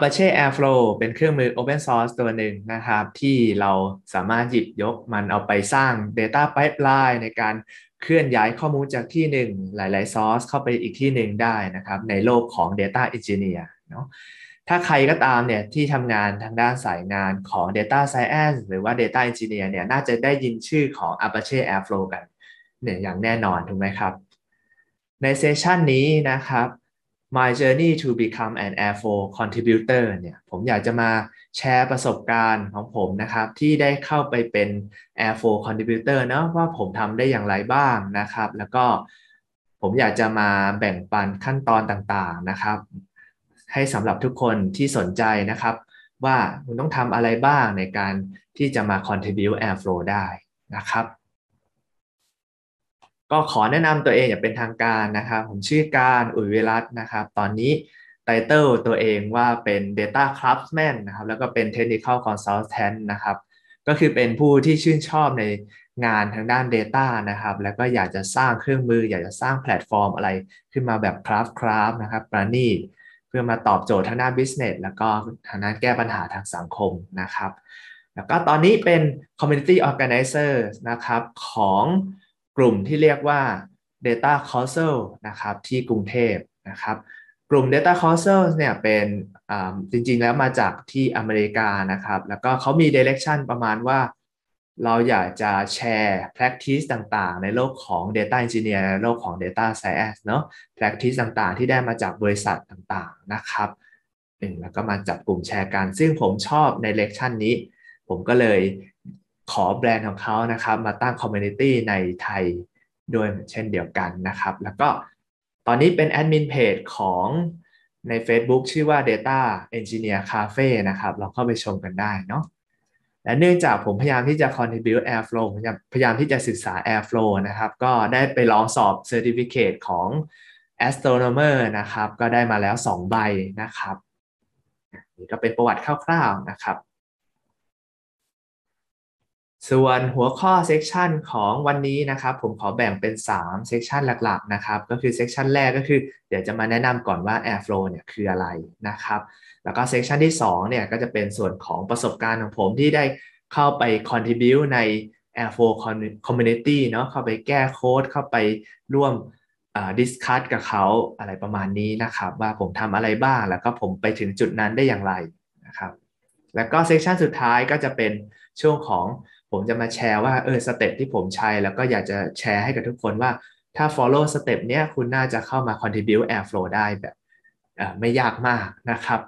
Apache Airflow เป็นเครื่องมือ Open Source ตัวหนึ่งนะครับ ที่เราสามารถหยิบยกมันเอาไปสร้าง Data Pipeline ในการเคลื่อนย้ายข้อมูลจากที่หนึ่งหลาย ๆ ซอสเข้าไปอีกที่หนึ่งได้นะครับ ในโลกของ Data Engineer เนาะถ้าใครก็ตามเนี่ยที่ทำงานทางด้านสายงานของ Data Science หรือว่า Data Engineer เนี่ยน่าจะได้ยินชื่อของ Apache Airflow กันเนี่ยอย่างแน่นอนถูกไหมครับ ในเซสชันนี้นะครับ My Journey to Become an Airflow Contributor เนี่ยผมอยากจะมาแชร์ประสบการณ์ของผมนะครับ ที่ได้เข้าไปเป็น Airflow Contributor เนาะว่าผมทำได้อย่างไรบ้างนะครับ แล้วก็ผมอยากจะมาแบ่งปันขั้นตอนต่างๆนะครับ ให้สำหรับทุกคนที่สนใจนะครับ ว่าคุณต้องทำอะไรบ้างในการที่จะมา contribute Airflow ได้นะครับ ก็ขอแนะนำตัวเองอย่างเป็นทางการนะครับผมชื่อการอุ๋ยเวรัตนะครับ ตอนนี้ไตเติลตัวเองว่าเป็น Data Craftsman นะครับแล้วก็เป็น Technical Consultant นะครับ ก็คือเป็นผู้ที่ชื่นชอบในงานทางด้าน Data นะครับ แล้วก็อยากจะสร้างเครื่องมือ อยากจะสร้างแพลตฟอร์มอะไรขึ้นมาแบบคราฟคราฟนะครับประณีตเพื่อมาตอบโจทย์ทางด้าน business แล้วก็ทางด้านแก้ปัญหาทางสังคมนะครับ แล้วก็ตอนนี้เป็น community organizer นะครับของ ลุ่มที่เรียกว่า Data Council นะครับที่กรุงเทพนะครับกลุ่ม Data Council เนี่ยเป็นจริงๆแล้วมาจากที่อเมริกานะครับแล้วก็เขามี direction ประมาณว่า เราอยากจะแชร์ practice ต่างๆ ในโลกของ Data Engineer ในโลกของ Data Science เนาะ practice ต่างๆ ที่ได้มาจากบริษัทต่างๆนะครับแล้วก็มาจับกลุ่มแชร์กัน ซึ่งผมชอบในเลคชั่นนี้ ผมก็เลย ขอแบรนด์ของเขานะครับ มาตั้ง community ในไทยด้วยเช่นเดียวกันนะครับ แล้วก็ตอนนี้เป็นแอดมินเพจของใน Facebook ชื่อว่า Data Engineer Cafe นะครับ เราเข้าไปชมกันได้เนาะและเนื่องจากผมพยายามที่จะ contribute airflow พยายามที่จะศึกษา airflow นะครับ ก็ได้ไปลองสอบ certificate ของ astronomer นะครับ ก็ได้มาแล้ว 2 ใบนะครับนี่ก็เป็นประวัติคร่าวๆนะครับ ส่วนหัวข้อ section ของวันนี้นะครับ ผมขอแบ่งเป็น3 section หลักๆนะครับ ก็คือ section แรกก็คือ เดี๋ยวจะมาแนะนำก่อนว่า Airflow เนี่ยคืออะไรนะครับ แล้วก็ section ที่2เนี่ยก็จะเป็นส่วนของประสบการณ์ของผมที่ได้เข้าไป contribute ใน Airflow community เนาะเข้าไปแก้โค้ดเข้าไปร่วม discuss กับเขาอะไรประมาณนี้นะครับ ว่าผมทำอะไรบ้างแล้วก็ผมไปถึงจุดนั้นได้อย่างไรนะครับ แล้วก็ section สุดท้ายก็จะเป็นช่วงของ ผมจะมาแชร์ว่าเออ step ที่ผมใช้ แล้วก็อยากจะแชร์ให้กับทุกคนว่าถ้า follow step เนี้ยคุณน่าจะเข้ามา contribute airflow ได้แบบไม่ยากมากนะครับ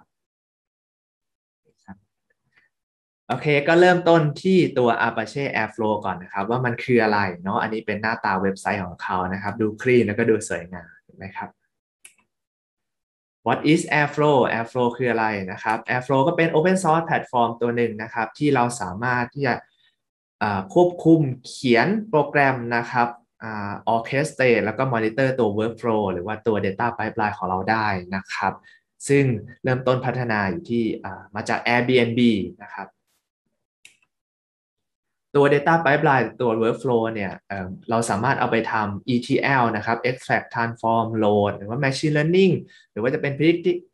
โอเค ก็เริ่มต้นที่ตัว Apache Airflow ก่อนนะครับ ว่ามันคืออะไรเนาะอันนี้เป็นหน้าตาเว็บไซต์ของเขานะครับ ดูคลีนแล้วก็ดูสวยงามนะครับ What is Airflow Airflow คืออะไรนะครับ Airflow ก็เป็น Open Source Platform ตัวหนึ่งนะครับ ที่เราสามารถที่จะ ควบคุมเขียนโปรแกรมนะครับ orchestrate แล้วก็ monitor ตัว workflow หรือว่าตัว data pipeline ของเราได้นะครับ ซึ่งเริ่มต้นพัฒนาอยู่ที่มาจาก Airbnb นะครับ ตัว Data Pipeline ตัว Workflow เนี่ยเเราสามารถเอาไปทำ ETL นะครับ Extract Transform Load หรือว่า Machine Learning หรือว่าจะเป็น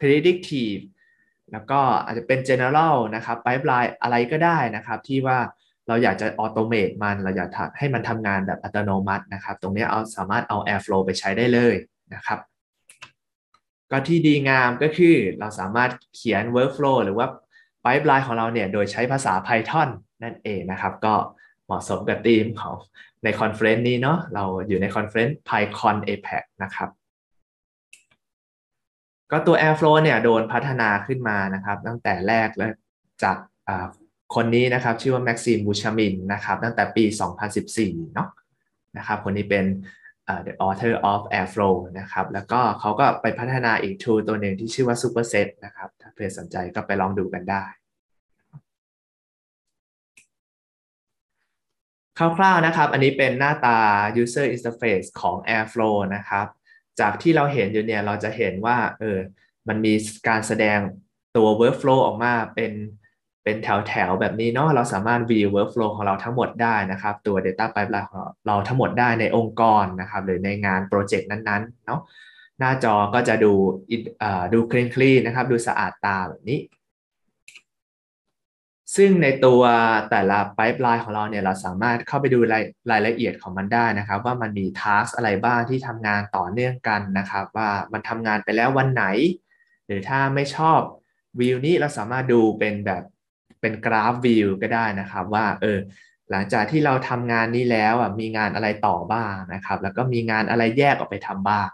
Predictive แล้วก็อาจจะเป็น General นะครับ Pipeline อะไรก็ได้นะครับที่ว่า เราอยากจะ Automate มัน เราอยากให้มันทำงานแบบอัตโนมัตินะครับ ตรงนี้เอาสามารถเอา Airflow ไปใช้ได้เลยนะครับก็ที่ดีงามก็คือเราสามารถเขียน Workflow หรือว่า Pipeline ของเราเนี่ยโดยใช้ภาษา Python นั่นเองนะครับ ก็เหมาะสมกับทีมของใน conference นี้เนาะเราอยู่ใน conference PyCon APAC นะครับก็ตัว Airflow เนี่ยโดนพัฒนาขึ้นมานะครับ ตั้งแต่แรกแล้วจาก คนนี้นะครับชื่อว่า Maxime Beauchemin นะครับตั้งแต่ปี 2014 เนาะนะครับคนนี้เป็น the author of Airflow นะครับแล้วก็เขาก็ไปพัฒนาอีก tool ตัวหนึ่งที่ชื่อว่า Superset นะครับถ้าเพื่อสนใจก็ไปลองดูกันได้คร่าวๆนะครับ อันนี้เป็นหน้าตา user interface ของ Airflow นะครับ จากที่เราเห็นอยู่เนี่ย เราจะเห็นว่า เออ มันมีการแสดงตัว workflow ออกมาเป็น เป็นแถวๆแบบนี้เนาะเราสามารถ view workflow ของเราทั้งหมดได้นะครับ ตัว data pipeline ของเราทั้งหมดได้ในองค์กรนะครับ หรือในงานโปรเจกต์นั้นๆเนาะหน้าจอก็จะดูดูคลีนคลีนะครับ ดูสะอาดตาแบบนี้ ซึ่งในตัวแต่ละไ i ป์ไลน์ของเราเนี่ยเราสามารถเข้าไปดูรายรายละเอียดของมันได้นะครับ ว่ามันมีทัสอะไรบ้างที่ทำงานต่อเนื่องกันนะครับ ว่ามันทำงานไปแล้ววันไหน หรือถ้าไม่ชอบวิวนี้เราสามารถดูเป็นแบบ เป็นกราฟวิวก็ได้นะครับว่าเออหลังจากที่เราทำงานนี้แล้วอะมีงานอะไรต่อบ้างนะครับ แล้วก็มีงานอะไรแยกออกไปทำบ้าง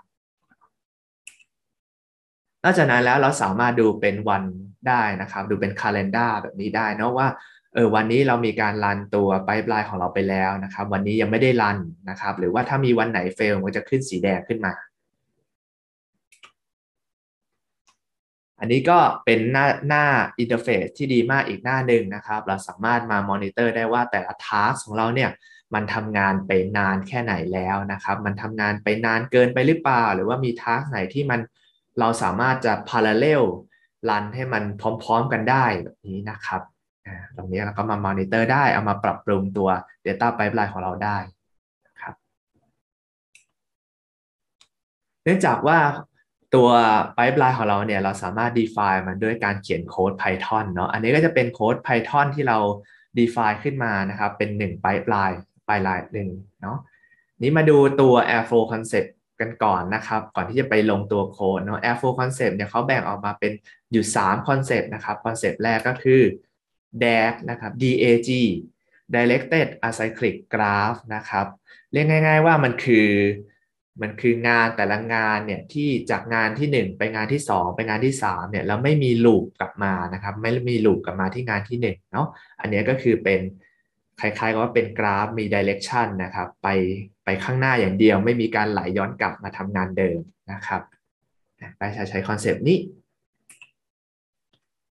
นอกจากนั้นแล้วเราสามารถดูเป็นวันได้นะครับ ดูเป็นคาล endar แบบนี้ได้นะว่าเออวันนี้เรามีการรันตัวไ i ป์ไลน์ของเราไปแล้วนะครับ วันนี้ยังไม่ได้รันนะครับ หรือว่าถ้ามีวันไหนเฟลมันจะขึ้นสีแดงขึ้นมา อันนี้ก็เป็นหน้าหน้า interface ที่ดีมากอีกหน้าหนึ่งนะครับ เราสามารถมามอนิเตอร์ได้ว่าแต่ละ task ของเราเนี่ยมันทำงานไปนานแค่ไหนแล้วนะครับ มันทำงานไปนานเกินไปหรือเปล่า หรือว่ามี task ไหนที่มันเราสามารถจะ parallel รันให้มันพร้อมๆกันได้แบบนี้นะครับ ตรงนี้เราก็มามอนิเตอร์ได้ เอามาปรับปรุงตัว Data Pipeline ของเราได้นะครับ เนื่องจากว่า ตัว pipeline ของเราเนี่ยเราสามารถ define มันด้วยการเขียนโค้ด Python เนาะอันนี้ก็จะเป็นโค้ด Python ที่เรา define ขึ้นมานะครับ เป็น1 pipeline pipeline หนึ่งเนาะนี้มาดูตัว Airflow concept กันก่อนนะครับ ก่อนที่จะไปลงตัวโค้ดเนาะ Airflow concept เนี่ยเขาแบ่งออกมาเป็นอยู่ 3 concept นะครับคอนเซปต์แรกก็คือ DAG นะครับ DAG Directed Acyclic Graph นะครับ เรียกง่าย ๆ ว่ามันคือ มันคืองานแต่ละงานเนี่ยที่จากงานที่ 1 ไปงานที่ 2 ไปงานที่3เนี่ยแล้วไม่มี loop กลับมานะครับไม่มี loop กลับมาที่งานที่1เนาะอันนี้ก็คือเป็นคล้ายๆกับว่าเป็นกราฟมี direction นะครับไปไปข้างหน้าอย่างเดียว ไม่มีการไหลย้อนกลับมาทำงานเดิมนะครับไปใช้ใช้ concept นี้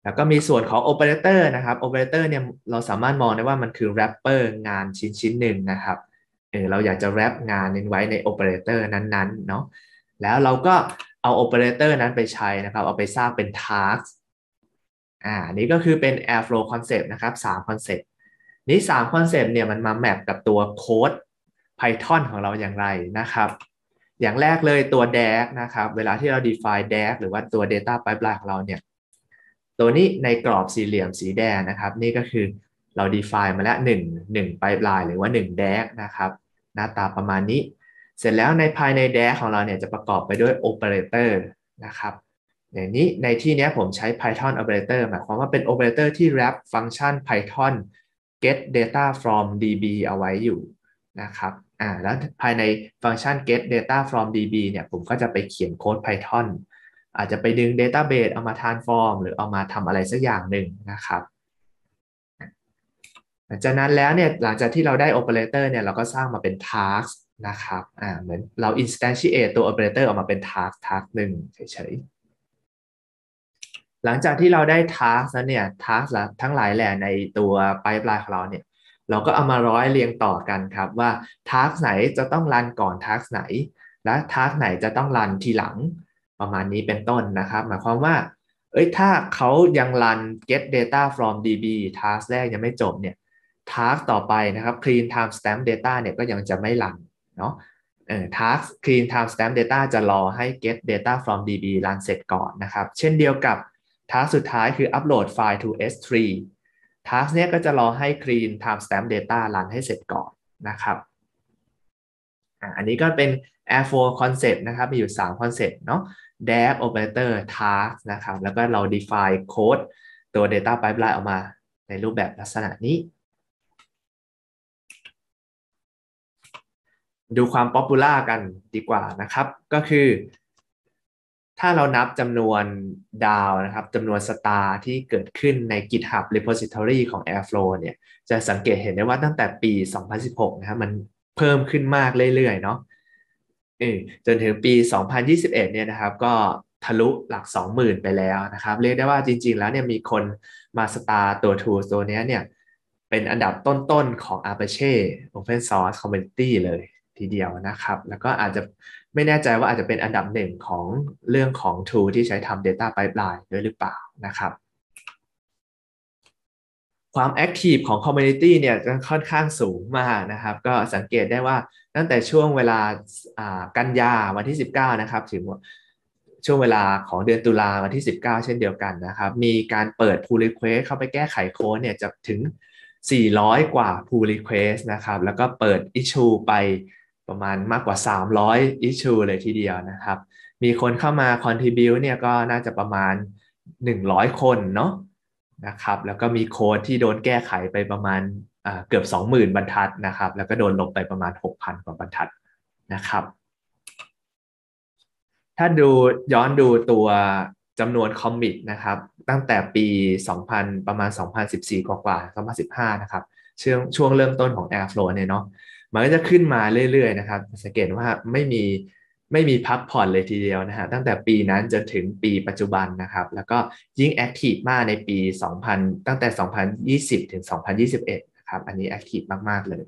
แล้วก็มีส่วนของโอเปอเรเตอร์นะครับโอเปอเรเตอร์เนี่ยเราสามารถมองได้ว่ามันคือ wrapper งานชิ้นชิ้นหนึ่งนะครับ เออเราอยากจะ wrap งานนี้ไว้ในโอเปอเรเตอร์นั้นๆเนาะแล้วเราก็เอาโอเปอเรเตอร์นั้นไปใช้นะครับ เอาไปสร้างเป็น task อ่านี้ก็คือเป็น Airflow concept นะครับ3 concept นี้3 concept เนี่ยมันมา map กับตัวโค้ด Python ของเราอย่างไรนะครับ อย่างแรกเลยตัว DAG นะครับ เวลาที่เรา define DAG หรือว่าตัว data pipeline ของเราเนี่ย ตัวนี้ในกรอบสี่เหลี่ยมสีแดงนะครับ นี่ก็คือ เรา define มาแล้ว1 1 pipeline หรือว่า1 DAG นะครับ หน้าตาประมาณนี้ เสร็จแล้วในภายใน DAG ของเราเนี่ยจะประกอบไปด้วย operator นะครับอย่างนี้ในที่นี้ผมใช้ Python operator หมายความว่าเป็น operator ที่ wrap ฟังก์ชัน Python get data from db เอาไว้อยู่นะครับอ่าแล้วภายในฟังก์ชัน get data from db เนี่ยผมก็จะไปเขียนโค้ด Python อาจจะไปดึง database เอามา transform หรือเอามาทำอะไรสักอย่างหนึ่งนะครับ หลังจากนั้นแล้วเนี่ยหลังจากที่เราได้ operator เนี่ยเราก็สร้างมาเป็น task นะครับอ่าเหมือนเรา instantiate ตัว operator ออกมาเป็น task task หนึ่งเฉยๆหลังจากที่เราได้ task แล้วเนี่ย task ทั้งหลายแหล่ในตัวไ i ปลายของเราเนี่ยเราก็เอามาร้อยเรียงต่อกันครับว่า task ไหนจะต้อง run ก่อน task ไหน และทาร์กไหนจะต้องรันทีหลังประมาณนี้เป็นต้นนะครับ หมายความว่าเอ้ยถ้าเขายังรัน get data from db task แรกยังไม่จบเนี่ย task ต่อไปนะครับ clean time stamp data เนี่ยก็ยังจะไม่รันเนาะเอ่อ task clean time stamp data จะรอให้ get data from db รันเสร็จก่อนนะครับ เช่นเดียวกับทักสุดท้ายคืออัปโหลดไฟล์ to S3 ทักเนี้ยก็จะรอให้ clean timestamp data รันให้เสร็จก่อนนะครับอันนี้ก็เป็น Airflow concept นะครับมีอยู่ 3 concept เนาะ dev operator task นะครับ แล้วก็เรา define code ตัว data pipeline ออกมาในรูปแบบลักษณะนี้ ดูความ popular กันดีกว่านะครับ ก็คือ ถ้าเรานับจำนวนดาวนะครับจำนวนสตาร์ที่เกิดขึ้นใน GitHub repository ของ Airflow เนี่ย จะสังเกตเห็นได้ว่าตั้งแต่ปี 2016 นะครับมันเพิ่มขึ้นมากเรื่อยๆเนาะจนถึงปี 2021 เนี่ยนะครับ ก็ทะลุหลัก 20,000 ไปแล้วนะครับ เรียกได้ว่าจริง ๆ แล้วเนี่ยมีคนมาสตาร์ตัว tool ตัวนี้เนี่ยเป็นอันดับต้นๆของ Apache Open Source Community เลย ทีเดียวนะครับ แล้วก็อาจจะไม่แน่ใจว่าอาจจะเป็นอันดับหนึ่งของเรื่องของ tool ที่ใช้ทำ data pipeline ด้วยหรือเปล่านะครับ ความ active ของ community เนี่ยค่อนข้างสูงมากนะครับ ก็สังเกตได้ว่าตั้งแต่ช่วงเวลากันยาวันที่ 19 นะครับถึงช่วงเวลาของเดือนตุลาวันที่ 19 เช่นเดียวกันนะครับ มีการเปิด pull request เข้าไปแก้ไขโค้ดเนี่ยจะถึง 400 กว่า pull request นะครับ แล้วก็เปิด issue ไป ประมาณมากกว่า 300 issue เลยทีเดียวนะครับ มีคนเข้ามา contribute เนี่ยก็น่าจะประมาณ 100 คนเนาะนะครับแล้วก็มีโค้ดที่โดนแก้ไขไปประมาณเกือบ 20,000 บรรทัดนะครับ แล้วก็โดนลบไปประมาณ 6,000 กว่าบรรทัดนะครับ ถ้าดูย้อนดูตัวจำนวนคอมมิตนะครับ ตั้งแต่ปี 2000 ประมาณ 2014 กว่ากว่า2015 นะครับช่วงช่วงเริ่มต้นของ Airflow เนี่ยเนาะ มันก็จะขึ้นมาเรื่อยๆนะครับ สังเกตว่าไม่มีไม่มีพักผ่อนเลยทีเดียวนะฮะตั้งแต่ปีนั้นจนถึงปีปัจจุบันนะครับ แล้วก็ยิ่ง active มากในปี 2000 ตั้งแต่ 2020 ถึง 2021ครับ อันนี้ active มาก ๆ เลย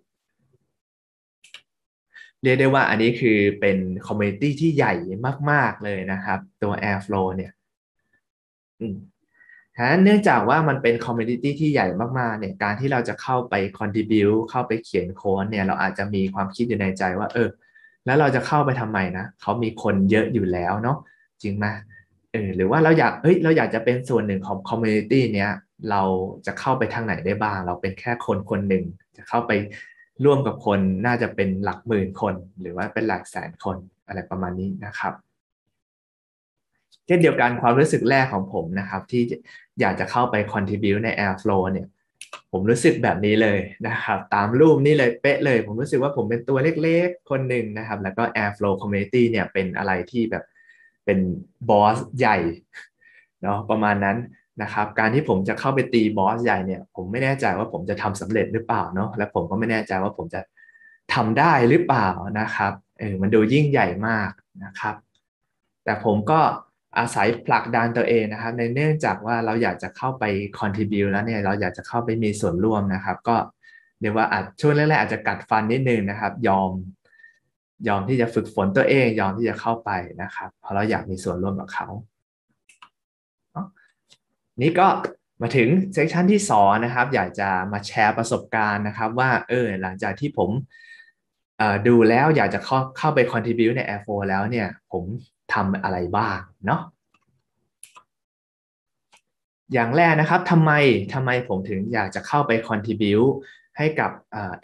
เรียกได้ว่าอันนี้คือเป็น community ที่ใหญ่มาก ๆ เลยนะครับ ตัว Airflow เนี่ย ฮะเนื่องจากว่ามันเป็น community ที่ใหญ่มากๆเนี่ยการที่เราจะเข้าไป contribute เข้าไปเขียนโค้ดเนี่ยเราอาจจะมีความคิดอยู่ในใจว่าเออแล้วเราจะเข้าไปทำไมนะเขามีคนเยอะอยู่แล้วเนาะจริงไหมเออหรือว่าเราอยากเฮ้ยเราอยากจะเป็นส่วนหนึ่งของ community เนี้ยเราจะเข้าไปทางไหนได้บ้าง เราเป็นแค่คนคนหนึ่งจะเข้าไปร่วมกับคนน่าจะเป็นหลักหมื่นคน หรือว่าเป็นหลักแสนคนอะไรประมาณนี้นะครับ เช่นเดียวกันความรู้สึกแรกของผมนะครับ ที่อยากจะเข้าไป contribute ใน Airflow เนี่ย ผมรู้สึกแบบนี้เลยนะครับ ตามรูปนี่เลยเป๊ะเลย ผมรู้สึกว่าผมเป็นตัวเล็กๆ คนหนึ่งนะครับ แล้วก็ Airflow Community เนี่ยเป็นอะไรที่แบบเป็นบอสใหญ่เนาะประมาณนั้นนะครับ การที่ผมจะเข้าไปตีบอสใหญ่เนี่ยผมไม่แน่ใจว่าผมจะทำสำเร็จหรือเปล่าเนาะและผมก็ไม่แน่ใจว่าผมจะทำได้หรือเปล่านะครับเออมันดูยิ่งใหญ่มากนะครับ แต่ผมก็ อาศัยผลักดันตัวเองนะครับ ในเนื่องจากว่าเราอยากจะเข้าไป contribue แล้วเนี่ยเราอยากจะเข้าไปมีส่วนร่วมนะครับ ก็เรียกว่าอาจช่วงแรกๆอาจจะกัดฟันนิดนึงนะครับ ยอม ยอมที่จะฝึกฝนตัวเอง ยอมที่จะเข้าไปนะครับเพราะเราอยากมีส่วนร่วมกับเขานี่ก็มาถึงเซสชันที่2นะครับ อยากจะมาแชร์ประสบการณ์นะครับ ว่าเออหลังจากที่ผมดูแล้วอยากจะเข้าเข้าไป contribue ใน Air 4 แล้วเนี่ย ผม ทำอะไรบ้างเนาะอย่างแรกนะครับทำไมทำไมผมถึงอยากจะเข้าไป contribute ให้กับ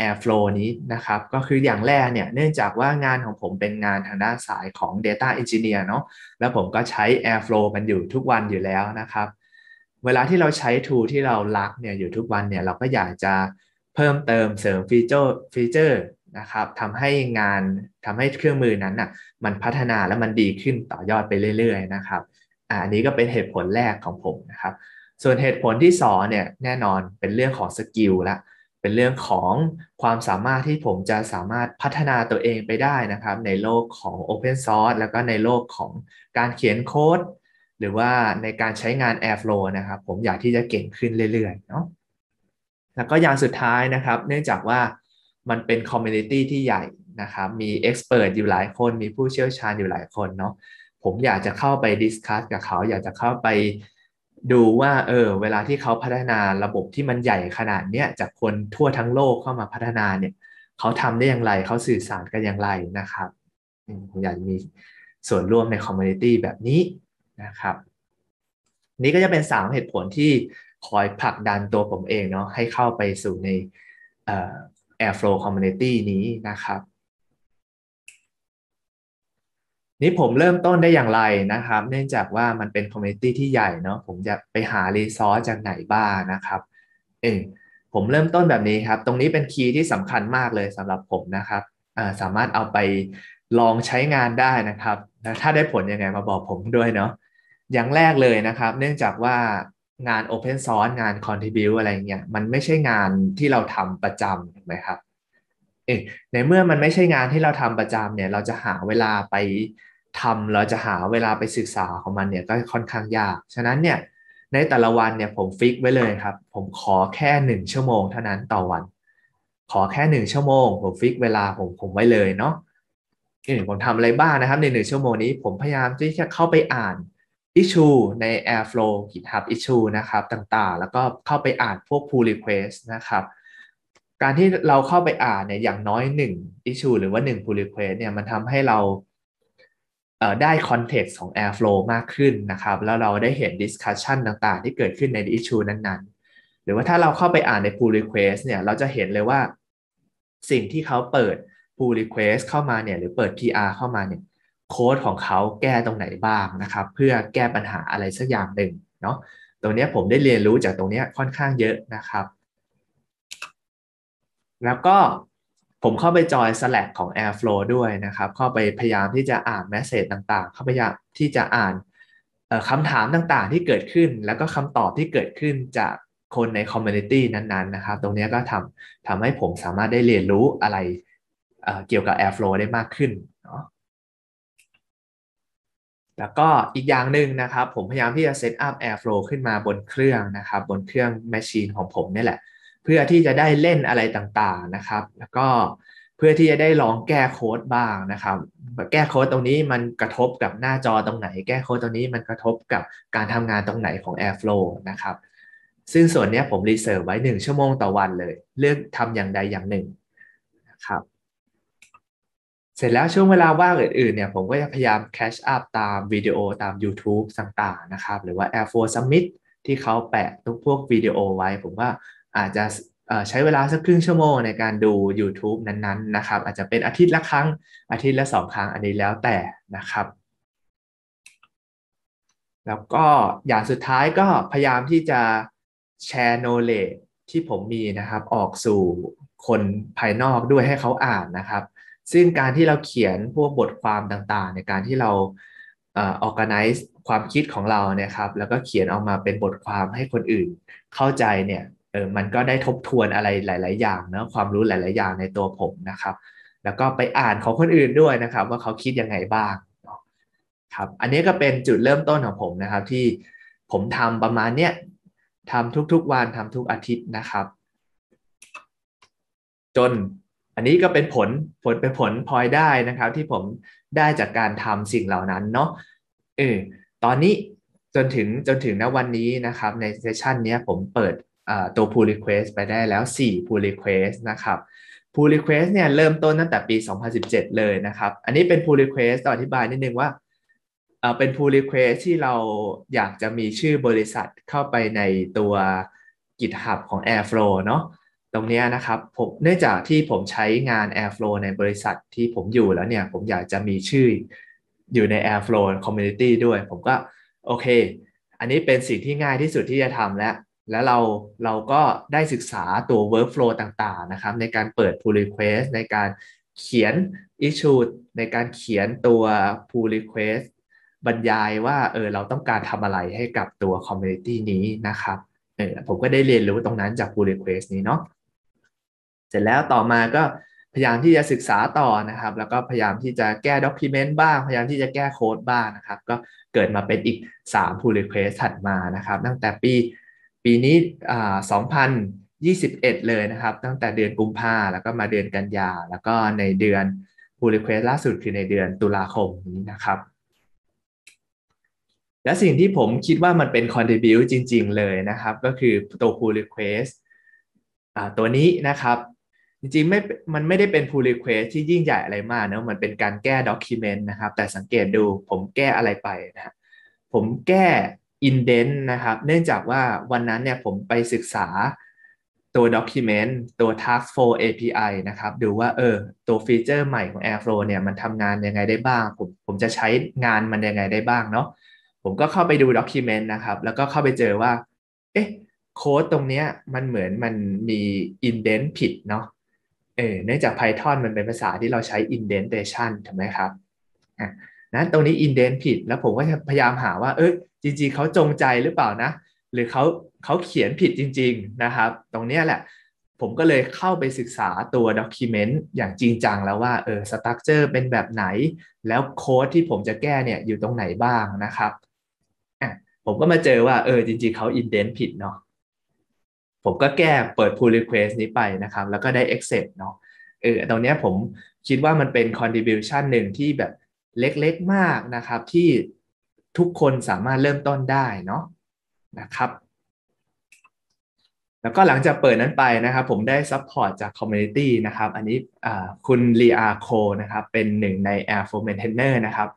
Airflow นี้นะครับ ก็คืออย่างแรกเนี่ยเนื่องจากว่างานของผมเป็นงานทางด้านสายของ Data Engineer เนาะแล้วผมก็ใช้ Airflow มันอยู่ทุกวันอยู่แล้วนะครับ เวลาที่เราใช้ tool ที่เรารักเนี่ยอยู่ทุกวันเนี่ยเราก็อยากจะเพิ่มเติมเสริม feature feature นะครับทำให้งานทำให้เครื่องมือนั้นน่ะมันพัฒนาแล้วมันดีขึ้นต่อยอดไปเรื่อยๆนะครับอันนี้ก็เป็นเหตุผลแรกของผมนะครับ ส่วนเหตุผลที่2เนี่ยแน่นอนเป็นเรื่องของ skill ละเป็นเรื่องของความสามารถที่ผมจะสามารถพัฒนาตัวเองไปได้นะครับ ในโลกของ Open Source แล้วก็ในโลกของการเขียนโค้ดหรือว่าในการใช้งาน Airflow นะครับ ผมอยากที่จะเก่งขึ้นเรื่อยๆเนาะแล้วก็อย่างสุดท้ายนะครับ เนื่องจากว่า มันเป็น community ที่ใหญ่นะครับมี expert อยู่หลายคน มีผู้เชี่ยวชาญอยู่หลายคนเนาะผมอยากจะเข้าไป discuss กับเขา อยากจะเข้าไปดูว่าเออเวลาที่เขาพัฒนาระบบที่มันใหญ่ขนาดเนี้ยจากคนทั่วทั้งโลกเข้ามาพัฒนาเนี่ยเขาทำได้อย่างไรเขาสื่อสารกันอย่างไรนะครับผมอยากมีส่วนร่วมใน community แบบนี้นะครับ นี่ก็จะเป็น 3 เหตุผลที่คอยผลักดันตัวผมเองเนาะให้เข้าไปสู่ใน Airflow Community นี้นะครับ นี่ผมเริ่มต้นได้อย่างไรนะครับ เนื่องจากว่ามันเป็น community ที่ใหญ่เนาะผมจะไปหา resource จากไหนบ้างนะครับเองผมเริ่มต้นแบบนี้ครับ ตรงนี้เป็น key ที่สำคัญมากเลยสำหรับผมนะครับสามารถเอาไปลองใช้งานได้นะครับ ถ้าได้ผลยังไงมาบอกผมด้วยเนาะอย่างแรกเลยนะครับ เนื่องจากว่า งาน Open Source งาน Contribute อะไรเงี้ยมันไม่ใช่งานที่เราทำประจำถูกไหมครับเอในเมื่อมันไม่ใช่งานที่เราทำประจำเนี่ย เราจะหาเวลาไปทำเราจะหาเวลาไปศึกษาของมันเนี่ยก็ค่อนข้างยาก ฉะนั้นเนี่ยในแต่ละวันเนี่ยผมฟิกไว้เลยครับ ผมขอแค่หนึ่งชั่วโมงเท่านั้นต่อวัน ขอแค่หนึ่งชั่วโมง ผมฟิกเวลาผมผมไว้เลยเนาะผมทำอะไรบ้างนะครับ ในหนึ่งชั่วโมงนี้ผมพยายามที่จะเข้าไปอ่าน issue ใน Airflow GitHub issue นะครับต่างๆ แล้วก็เข้าไปอ่านพวก pull request นะครับ การที่เราเข้าไปอ่านเนี่ยอย่างน้อย 1 issue หรือว่า 1 pull request เนี่ยมันทำให้เราได้ context ของ Airflow มากขึ้นนะครับ แล้วเราได้เห็น discussion ต่างๆ ที่เกิดขึ้นใน issue นั้นๆ หรือว่าถ้าเราเข้าไปอ่านใน pull request เนี่ยเราจะเห็นเลยว่าสิ่งที่เขาเปิด pull request เข้ามาเนี่ยหรือเปิด PR เข้ามาเนี่ย โค้ดของเขาแก้ตรงไหนบ้างนะครับ เพื่อแก้ปัญหาอะไรสักอย่างหนึ่งเนาะตรงนี้ผมได้เรียนรู้จากตรงนี้ค่อนข้างเยอะนะครับ แล้วก็ผมเข้าไปจอย Slack ของ Airflow ด้วยนะครับ เข้าไปพยายามที่จะอ่านแมสเซจต่างๆ เข้าไปพยายามที่จะอ่านคำถามต่างๆ ที่เกิดขึ้น แล้วก็คำตอบที่เกิดขึ้นจากคนใน community นั้นๆนะครับ ตรงนี้ก็ทำทำให้ผมสามารถได้เรียนรู้อะไรเกี่ยวกับ Airflow ได้มากขึ้น แล้วก็อีกอย่างหนึ่งนะครับ ผมพยายามที่จะ set up Airflow ขึ้นมาบนเครื่องนะครับ บนเครื่อง machine ของผมนี่แหละ เพื่อที่จะได้เล่นอะไรต่างๆนะครับ แล้วก็เพื่อที่จะได้ลองแก้โค้ดบ้างนะครับ แก้โค้ดตรงนี้มันกระทบกับหน้าจอตรงไหน แก้โค้ดตรงนี้มันกระทบกับการทำงานตรงไหนของ Airflow นะครับ ซึ่งส่วนนี้ผม reserve ไว้ 1 ชั่วโมงต่อวันเลย เลือกทำอย่างใดอย่างหนึ่ง เสร็จแล้วช่วงเวลาว่างอื่นๆเนี่ยผมก็จะพยายาม catch up ตามวิดีโอตาม YouTube ต่างๆนะครับ หรือว่า Airflow Summit ที่เขาแปะทุกพวกวิดีโอไว้ ผมว่าอาจจะใช้เวลาสักครึ่งชั่วโมงในการดู YouTube นั้นๆนะครับ อาจจะเป็นอาทิตย์ละครั้งอาทิตย์ละสองครั้งอันนี้แล้วแต่นะครับ แล้วก็อย่างสุดท้ายก็พยายามที่จะแชร์ knowledge ที่ผมมีนะครับ ออกสู่คนภายนอกด้วยให้เขาอ่านนะครับ ซึ่งการที่เราเขียนพวกบทความต่างๆ ในการที่เราเอ่อ organize ความคิดของเราเนี่ยครับ แล้วก็เขียนออกมาเป็นบทความให้คนอื่น เข้าใจเนี่ยเออมันก็ได้ทบทวนอะไรหลาย ๆ อย่างเนาะความรู้หลาย ๆ อย่างในตัวผมนะครับ แล้วก็ไปอ่านของคนอื่นด้วยนะครับ ว่าเขาคิดยังไงบ้างครับอันนี้ก็เป็นจุดเริ่มต้นของผมนะครับ ที่ผมทำประมาณเนี้ยทำทุกๆวันทำทุกอาทิตย์นะครับ จน อันนี้ก็เป็นผลผลเป็นผลพลอยได้นะครับ ที่ผมได้จากการทำสิ่งเหล่านั้นเนาะเออตอนนี้จนถึงจนถึงณวันนี้นะครับ ในเซสชันนี้ผมเปิดตัว pull request ไปได้แล้ว 4 pull request นะครับ pull request เนี่ยเริ่มต้นตั้งแต่ปี 2017 เลยนะครับ อันนี้เป็น pull request ต้องอธิบายนิดนึงว่าเป็น pull request ที่เราอยากจะมีชื่อบริษัทเข้าไปในตัว GitHub ของ Airflow เนาะ ตรงนี้นะครับผมเนื่องจากที่ผมใช้งาน Airflow ในบริษัทที่ผมอยู่แล้วเนี่ย ผมอยากจะมีชื่ออยู่ใน Airflow Community ด้วย ผมก็โอเค อันนี้เป็นสิ่งที่ง่ายที่สุดที่จะทำแล้ว แล้วเราเราก็ได้ศึกษาตัว workflow ต่างๆนะครับ ในการเปิด pull request ในการเขียน issue ในการเขียนตัว pull request บรรยายว่าเออเราต้องการทำอะไรให้กับตัว community นี้นะครับเออผมก็ได้เรียนรู้ตรงนั้นจาก pull request นี้เนาะ เสร็จแล้วต่อมาก็พยายามที่จะศึกษาต่อนะครับ แล้วก็พยายามที่จะแก้ด็อกิเมนต์บ้าง พยายามที่จะแก้โค้ดบ้างนะครับ ก็เกิดมาเป็นอีก 3 pull request ถัดมานะครับ ตั้งแต่ปีปีนี้อ่า2021 เลยนะครับ ตั้งแต่เดือนกุมภาแล้วก็มาเดือนกันยา แล้วก็ในเดือน pull request ล่าสุดคือในเดือนตุลาคมนี้นะครับ และสิ่งที่ผมคิดว่ามันเป็น contribute จริง ๆ เลยนะครับ ก็คือตัว pull request ตัวนี้นะครับ จริงๆไม่มันไม่ได้เป็น pull request ที่ยิ่งใหญ่อะไรมากนะมันเป็นการแก้ document นะครับ แต่สังเกตดูผมแก้อะไรไปนะผมแก้ indent นะครับ เนื่องจากว่าวันนั้นเนี่ยผมไปศึกษาตัว document ตัว task flow API นะครับ ดูว่าเออตัวฟีเจอร์ใหม่ของ Airflow เนี่ยมันทำงานยังไงได้บ้าง ผมผมจะใช้งานมันยังไงได้บ้างเนาะผมก็เข้าไปดู document นะครับ แล้วก็เข้าไปเจอว่า เอ๊ะโค้ดตรงเนี้ยมันเหมือนมันมี indent ผิดเนาะ เออเนื่องจาก Python มันเป็นภาษาที่เราใช้ indentation ถูกไหมครับนะตรงนี้ indent ผิดแล้วผมก็จะพยายามหาว่า เออจริง ๆเขาจงใจหรือเปล่านะ หรือเขาเขาเขียนผิดจริง ๆนะครับ ตรงนี้แหละ ผมก็เลยเข้าไปศึกษาตัว document อย่างจริงจังแล้วว่าเออ structure เป็นแบบไหน แล้วโค้ดที่ผมจะแก้เนี่ยอยู่ตรงไหนบ้างนะครับผมก็มาเจอว่าเออจริง ๆเขา indent ผิดเนาะ ผมก็แก้เปิด pull request นี้ไปนะครับ แล้วก็ได้ accept เนาะเออตรงนี้ผมคิดว่ามันเป็น contribution หนึ่งที่แบบเล็กๆมากนะครับ ที่ทุกคนสามารถเริ่มต้นได้เนาะนะครับ แล้วก็หลังจากเปิดนั้นไปนะครับ ผมได้ support จาก community นะครับ อันนี้คุณลีอาโคนะครับ เป็นหนึ่งใน Air f o r Maintainer นะครับ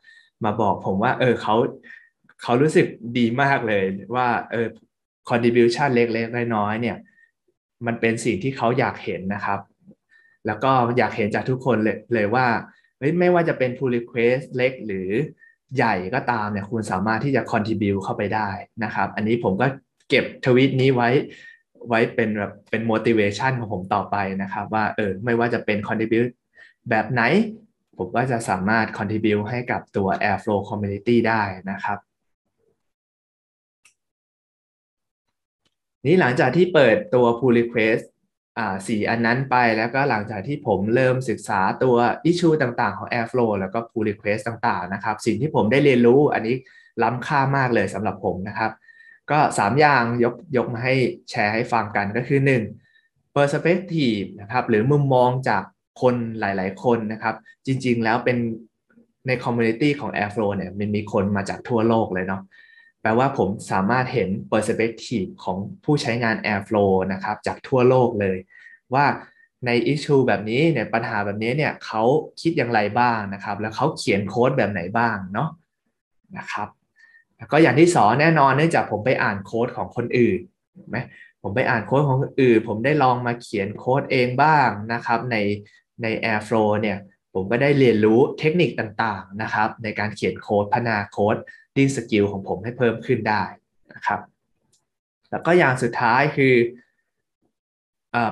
มาบอกผมว่า เออเขาเขารู้สึกดีมากเลยว่าเออ contribution เล็กๆน้อยๆเนี่ยมันเป็นสิ่งที่เขาอยากเห็นนะครับ แล้วก็อยากเห็นจากทุกคนเลยเลยว่าไม่ว่าจะเป็น pull request เล็กหรือใหญ่ก็ตามเนี่ยคุณสามารถที่จะ contribute เข้าไปได้นะครับ อันนี้ผมก็เก็บทวิตนี้ไว้ไว้เป็นแบบเป็น motivation ของผมต่อไปนะครับ ว่าเออไม่ว่าจะเป็น contribute แบบไหน ผมก็จะสามารถ contribute ให้กับตัว Airflow community ได้นะครับ นี่หลังจากที่เปิดตัว pull request อ่าสี่อันนั้นไปแล้วก็หลังจากที่ผมเริ่มศึกษาตัว issue ต่างๆ ของ Airflow แล้วก็ pull request ต่างๆนะครับ สิ่งที่ผมได้เรียนรู้อันนี้ล้ำค่ามากเลยสำหรับผมนะครับ ก็ 3 อย่างยกยกมาให้แชร์ให้ฟังกันก็คือ 1 perspective นะครับหรือมุมมองจากคนหลายๆ คนนะครับ จริงๆแล้วเป็นใน community ของ Airflow เนี่ยมันมีคนมาจากทั่วโลกเลยเนาะ แปลว่าผมสามารถเห็น perspective ของผู้ใช้งาน Airflow นะครับจากทั่วโลกเลย ว่าใน issue แบบนี้เนี่ยปัญหาแบบนี้เนี่ยเขาคิดอย่างไรบ้างนะครับ แล้วเขาเขียนโค้ดแบบไหนบ้างเนาะนะครับแล้วก็อย่างที่สองแน่นอนเนื่องจากผมไปอ่านโค้ดของคนอื่นไหมผมไปอ่านโค้ดของคนอื่น ผมได้ลองมาเขียนโค้ดเองบ้างนะครับในใน Airflow เนี่ยผมก็ได้เรียนรู้เทคนิคต่างๆนะครับในการเขียนโค้ดพัฒนาโค้ด ดันสกิลของผมให้เพิ่มขึ้นได้นะครับ แล้วก็อย่างสุดท้ายคือ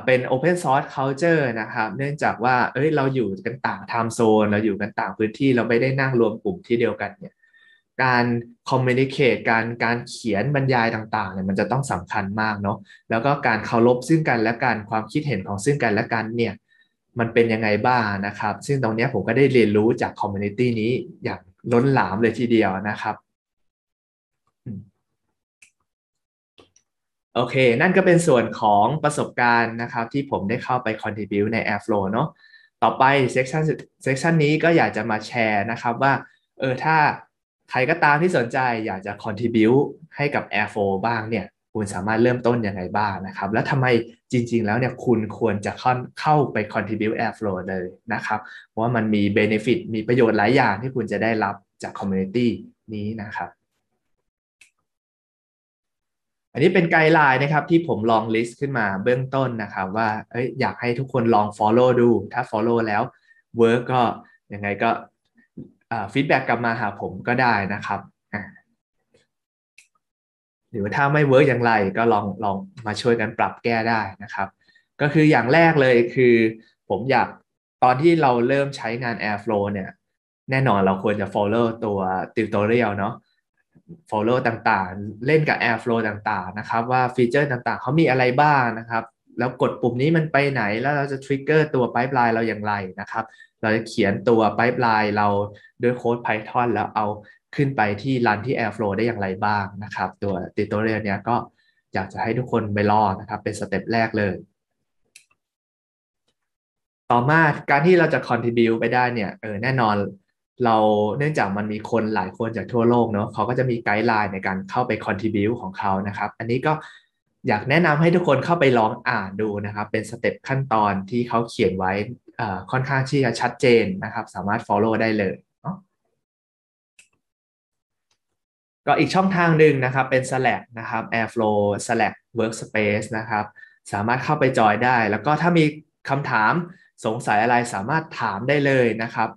เป็น Open Source Culture นะครับ เนื่องจากว่า เอ้ย เราอยู่กันต่าง time zone เราอยู่กันต่างพื้นที่ เราไม่ได้นั่งรวมกลุ่มที่เดียวกันเนี่ย การ communicate การ การเขียนบรรยายต่างๆ เนี่ย มันจะต้องสำคัญมากเนาะ แล้วก็การเคารพซึ่งกันและกัน ความคิดเห็นของซึ่งกันและกันเนี่ย มันเป็นยังไงบ้างนะครับ ซึ่งตรงนี้ผมก็ได้เรียนรู้จาก community นี้อย่างล้นหลามเลยทีเดียวนะครับ โอเค นั่นก็เป็นส่วนของประสบการณ์นะครับ ที่ผมได้เข้าไป contribute ใน Airflow เนาะต่อไป section section นี้ก็อยากจะมาแชร์นะครับว่า เออ ถ้าใครก็ตามที่สนใจอยากจะ contribute ให้กับ Airflow บ้างเนี่ย คุณสามารถเริ่มต้นยังไงบ้างนะครับ แล้วทำไมจริง ๆ แล้วเนี่ยคุณควรจะเข้าไป contribute Airflow เลยนะครับ เพราะว่ามันมี benefit มีประโยชน์หลายอย่างที่คุณจะได้รับจาก community นี้นะครับ อันนี้เป็น guideline นะครับที่ผมลอง list ขึ้นมาเบื้องต้นนะครับว่าเอ้ยอยากให้ทุกคนลอง follow ดู ถ้า follow แล้ว work ก็ยังไงก็ feedback กลับมาหาผมก็ได้นะครับหรือถ้าไม่ work อย่างไรก็ลองลองมาช่วยกันปรับแก้ได้นะครับ ก็คืออย่างแรกเลยคือ ผมอยากตอนที่เราเริ่มใช้งาน Airflow เนี่ย แน่นอนเราควรจะ follow ตัว tutorial เนาะ follow ต่างๆ เล่นกับ Airflow ต่างๆนะครับว่า feature ต่างๆ เขามีอะไรบ้างนะครับ แล้วกดปุ่มนี้มันไปไหนแล้วเราจะ trigger ตัว pipeline เราอย่างไรนะครับ เราจะเขียนตัว pipeline เราด้วย code Python แล้วเอาขึ้นไปที่ run ที่ Airflow ได้อย่างไรบ้างนะครับ ตัว tutorial เนี้ยก็อยากจะให้ทุกคนไปลองนะครับ เป็น step แรกเลยต่อมาการที่เราจะ contribute ไปได้เนี่ยเออแน่นอน เราเนื่องจากมันมีคนหลายคนจากทั่วโลกเนาะเขาก็จะมี guideline ในการเข้าไป contribute ของเขานะครับ อันนี้ก็อยากแนะนำให้ทุกคนเข้าไปลองอ่านดูนะครับ เป็น step ขั้นตอนที่เขาเขียนไว้ค่อนข้างที่จะชัดเจนนะครับ สามารถ follow ได้เลยก็อีกช่องทางหนึ่งนะครับเป็น Slack นะครับ Airflow Slack Workspace นะครับ สามารถเข้าไปจอยได้ แล้วก็ถ้ามีคำถามสงสัยอะไรสามารถถามได้เลยนะครับ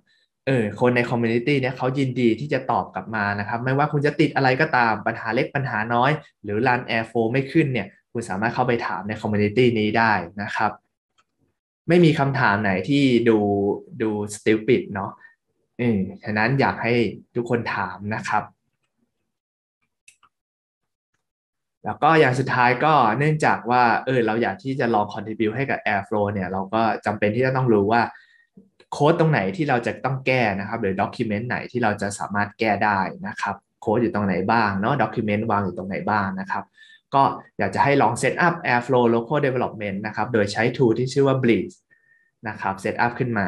เออคนใน community เนี่ยเขายินดีที่จะตอบกลับมานะครับไม่ว่าคุณจะติดอะไรก็ตามปัญหาเล็กปัญหาน้อย หรือ run Airflow ไม่ขึ้นเนี่ยคุณสามารถเข้าไปถามใน community นี้ได้นะครับ ไม่มีคำถามไหนที่ดูดู stupid เนาะเออฉะนั้นอยากให้ทุกคนถามนะครับ แล้วก็อย่างสุดท้ายก็เนื่องจากว่าเออเราอยากที่จะลอง contribu ให้กับ Airflow เนี่ยเราก็จำเป็นที่จะต้องรู้ว่า โค้ดตรงไหนที่เราจะต้องแก้นะครับ หรือด็อกิเมนต์ไหนที่เราจะสามารถแก้ได้นะครับโค้ดอยู่ตรงไหนบ้างเนาะด็อกิเมนต์วางอยู่ตรงไหนบ้างนะครับ ก็อยากจะให้ลองเซตอัพ Airflow Local Development นะครับ โดยใช้ tool ที่ชื่อว่า Breeze นะครับเซตอัพขึ้นมา